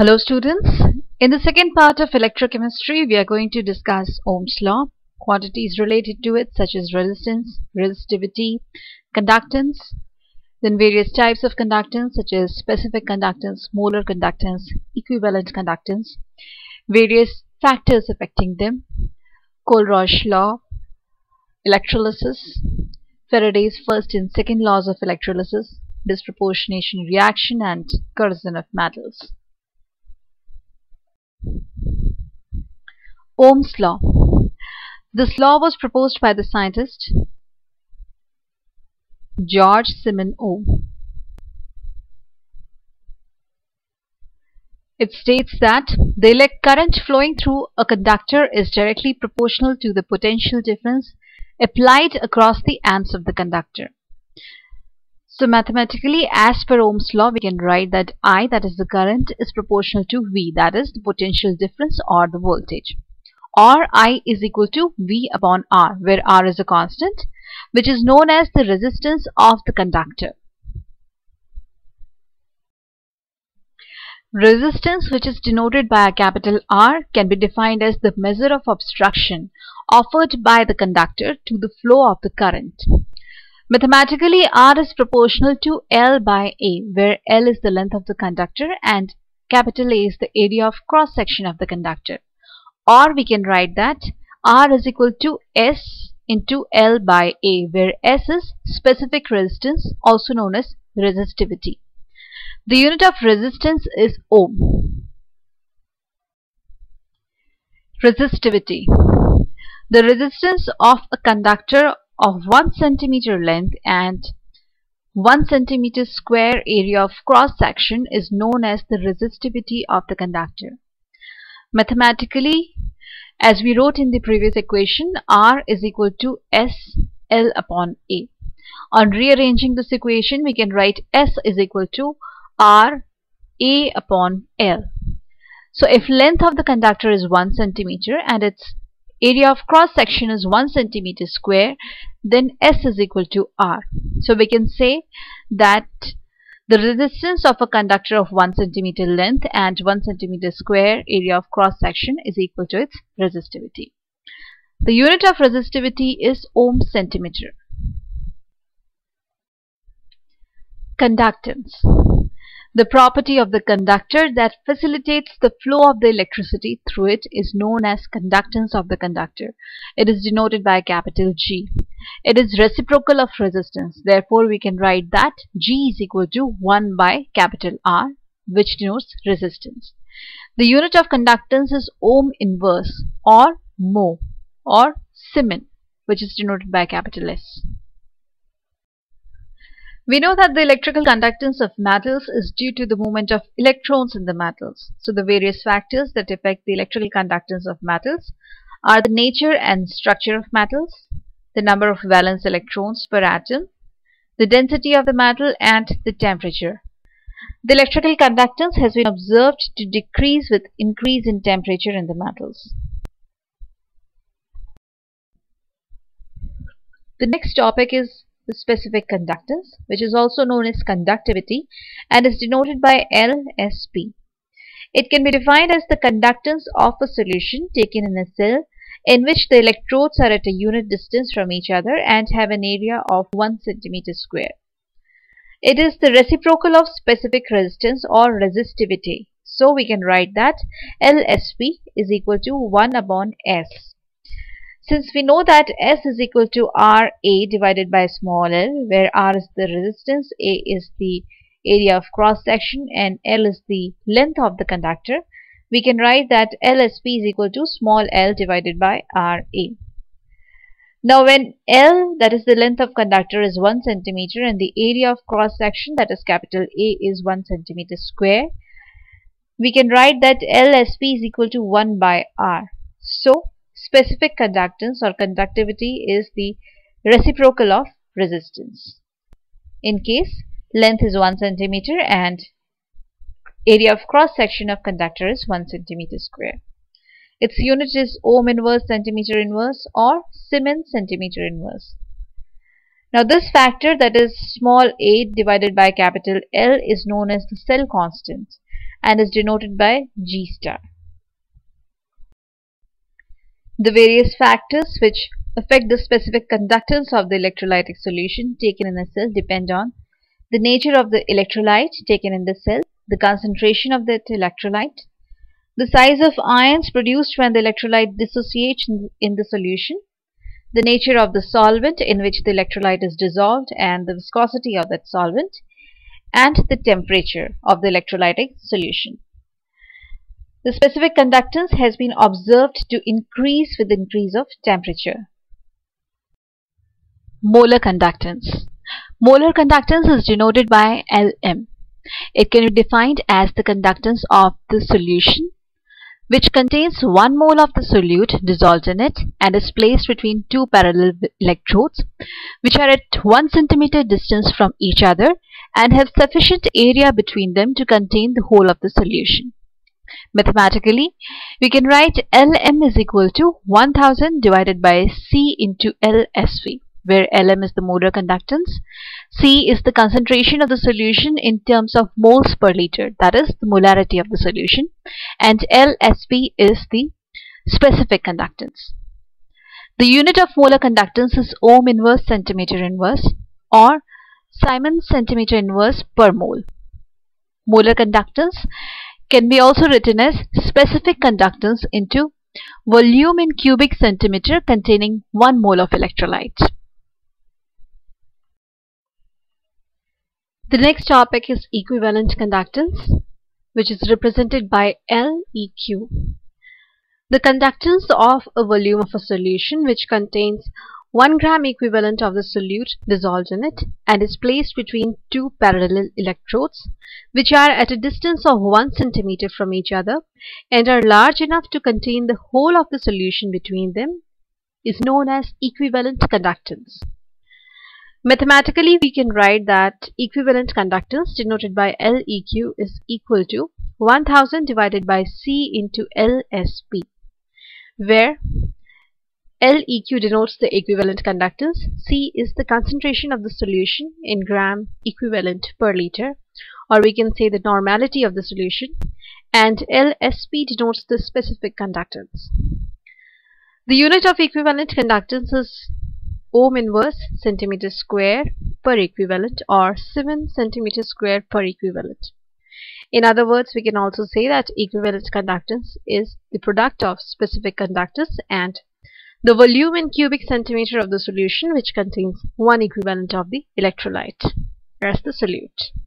Hello students. In the second part of electrochemistry, we are going to discuss Ohm's law, quantities related to it such as resistance, resistivity, conductance, then various types of conductance such as specific conductance, molar conductance, equivalent conductance, various factors affecting them, Kohlrausch law, electrolysis, Faraday's first and second laws of electrolysis, disproportionation reaction and corrosion of metals. Ohm's law. This law was proposed by the scientist George Simon Ohm. It states that the elect current flowing through a conductor is directly proportional to the potential difference applied across the ends of the conductor. So mathematically, as per Ohm's law, we can write that I, that is the current, is proportional to V, that is the potential difference or the voltage. Or I is equal to V upon R, where R is a constant, which is known as the resistance of the conductor. Resistance, which is denoted by a capital R, can be defined as the measure of obstruction offered by the conductor to the flow of the current. Mathematically, R is proportional to L by A, where L is the length of the conductor and capital A is the area of cross section of the conductor. Or we can write that R is equal to S into L by A, where S is specific resistance, also known as resistivity. The unit of resistance is ohm. Resistivity. The resistance of a conductor of 1 centimeter length and 1 centimeter square area of cross section is known as the resistivity of the conductor. Mathematically, as we wrote in the previous equation, R is equal to S L upon A. On rearranging this equation, we can write S is equal to R A upon L. So if length of the conductor is 1 centimeter and its area of cross section is 1 centimeter square, then S is equal to R. So we can say that the resistance of a conductor of 1 centimeter length and 1 centimeter square area of cross section is equal to its resistivity. The unit of resistivity is ohm centimeter. Conductance. The property of the conductor that facilitates the flow of the electricity through it is known as conductance of the conductor. It is denoted by capital G. It is reciprocal of resistance. Therefore, we can write that G is equal to 1 by capital R, which denotes resistance. The unit of conductance is ohm inverse or mho or Siemens, which is denoted by capital S. We know that the electrical conductance of metals is due to the movement of electrons in the metals. So the various factors that affect the electrical conductance of metals are the nature and structure of metals, the number of valence electrons per atom, the density of the metal and the temperature. The electrical conductance has been observed to decrease with increase in temperature in the metals. The next topic is the specific conductance, which is also known as conductivity and is denoted by LSP. It can be defined as the conductance of a solution taken in a cell in which the electrodes are at a unit distance from each other and have an area of 1 centimeter square. It is the reciprocal of specific resistance or resistivity. So we can write that LSP is equal to 1 upon S. Since we know that S is equal to RA divided by small l, where R is the resistance, A is the area of cross section, and L is the length of the conductor, we can write that LSP is equal to small l divided by RA. Now when L, that is the length of conductor, is 1 centimeter and the area of cross section, that is capital A, is 1 centimeter square, we can write that LSP is equal to 1 by R. So specific conductance or conductivity is the reciprocal of resistance. In case length is 1 centimeter and area of cross section of conductor is 1 centimeter square. Its unit is ohm inverse centimeter inverse or Siemens centimeter inverse. Now this factor that is small a divided by capital L is known as the cell constant and is denoted by G star. The various factors which affect the specific conductance of the electrolytic solution taken in a cell depend on the nature of the electrolyte taken in the cell, the concentration of that electrolyte, the size of ions produced when the electrolyte dissociates in the solution, the nature of the solvent in which the electrolyte is dissolved and the viscosity of that solvent, and the temperature of the electrolytic solution. The specific conductance has been observed to increase with increase of temperature. Molar conductance. Molar conductance is denoted by Lm. It can be defined as the conductance of the solution which contains 1 mole of the solute dissolved in it and is placed between two parallel electrodes which are at 1 centimeter distance from each other and have sufficient area between them to contain the whole of the solution. Mathematically, we can write Lm is equal to 1000 divided by C into LSP where Lm is the molar conductance, C is the concentration of the solution in terms of moles per liter, that is the molarity of the solution, and LSP is the specific conductance. The unit of molar conductance is ohm inverse centimeter inverse or Siemens centimeter inverse per mole. Molar conductance can be also written as specific conductance into volume in cubic centimeter containing 1 mole of electrolyte. The next topic is equivalent conductance, which is represented by LEQ. The conductance of a volume of a solution which contains 1 gram equivalent of the solute dissolved in it and is placed between two parallel electrodes which are at a distance of 1 centimeter from each other and are large enough to contain the whole of the solution between them is known as equivalent conductance. Mathematically, we can write that equivalent conductance denoted by LEQ is equal to 1000 divided by C into LSP, where LEQ denotes the equivalent conductance, C is the concentration of the solution in gram equivalent per liter, or we can say the normality of the solution, and LSP denotes the specific conductance. The unit of equivalent conductance is ohm inverse centimeter square per equivalent or Siemens centimeter square per equivalent. In other words, we can also say that equivalent conductance is the product of specific conductance and the volume in cubic centimeter of the solution which contains one equivalent of the electrolyte as the solute.